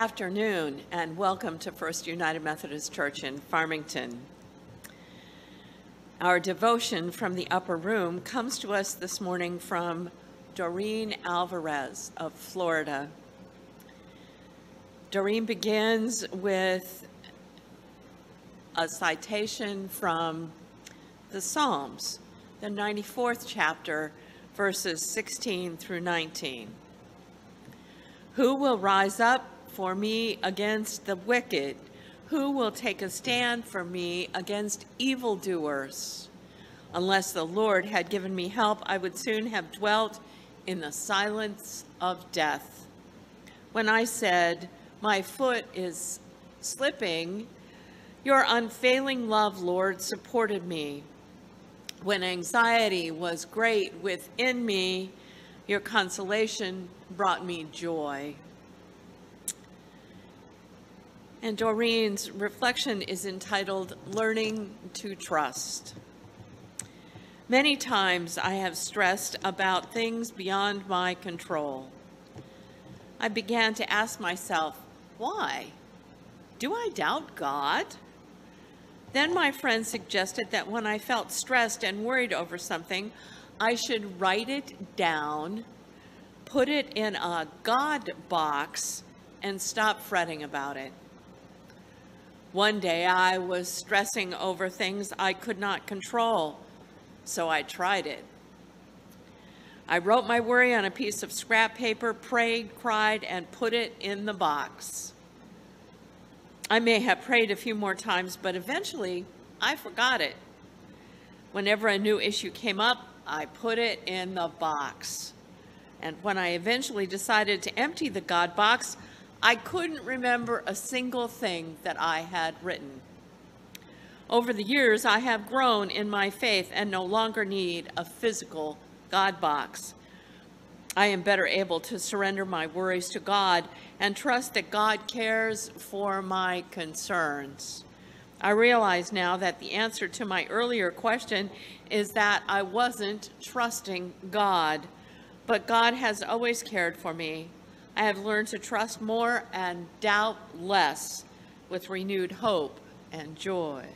afternoon and welcome to First United Methodist Church in Farmington. Our devotion from the upper room comes to us this morning from Doreen Alvarez of Florida. Doreen begins with a citation from the Psalms, the 94th chapter, verses 16 through 19. Who will rise up for me against the wicked? Who will take a stand for me against evildoers? Unless the Lord had given me help, I would soon have dwelt in the silence of death. When I said, My foot is slipping, your unfailing love, Lord, supported me. When anxiety was great within me, your consolation brought me joy. And Doreen's reflection is entitled Learning to Trust. Many times I have stressed about things beyond my control. I began to ask myself, why? Do I doubt God? Then my friend suggested that when I felt stressed and worried over something, I should write it down, put it in a God box, and stop fretting about it. One day I was stressing over things I could not control, so I tried it. I wrote my worry on a piece of scrap paper, prayed, cried, and put it in the box. I may have prayed a few more times, but eventually I forgot it. Whenever a new issue came up, I put it in the box. And when I eventually decided to empty the God box, I couldn't remember a single thing that I had written. Over the years, I have grown in my faith and no longer need a physical God box. I am better able to surrender my worries to God and trust that God cares for my concerns. I realize now that the answer to my earlier question is that I wasn't trusting God, but God has always cared for me I have learned to trust more and doubt less with renewed hope and joy.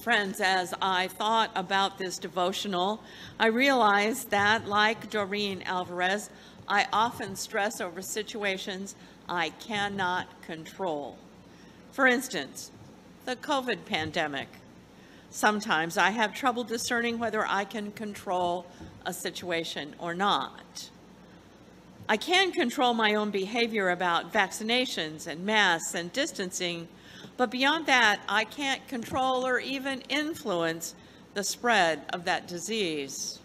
Friends, as I thought about this devotional, I realized that, like Doreen Alvarez, I often stress over situations I cannot control. For instance, the COVID pandemic. Sometimes I have trouble discerning whether I can control a situation or not. I can control my own behavior about vaccinations and masks and distancing, but beyond that, I can't control or even influence the spread of that disease.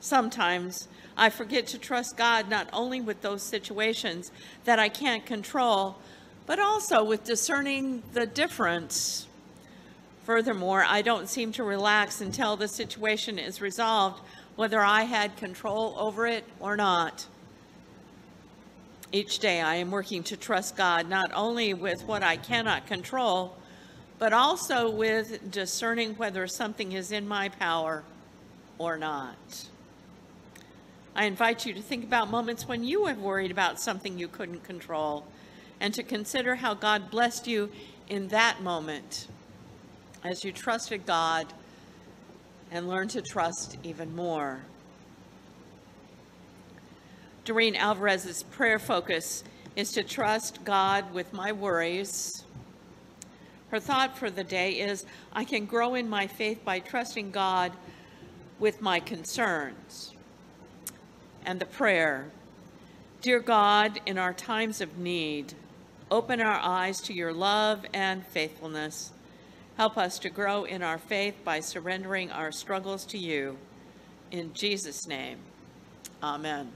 Sometimes I forget to trust God not only with those situations that I can't control, but also with discerning the difference Furthermore, I don't seem to relax until the situation is resolved, whether I had control over it or not. Each day I am working to trust God not only with what I cannot control, but also with discerning whether something is in my power or not. I invite you to think about moments when you have worried about something you couldn't control and to consider how God blessed you in that moment as you trusted God and learn to trust even more. Doreen Alvarez's prayer focus is to trust God with my worries. Her thought for the day is, I can grow in my faith by trusting God with my concerns. And the prayer, Dear God, in our times of need, open our eyes to your love and faithfulness. Help us to grow in our faith by surrendering our struggles to you. In Jesus' name, amen.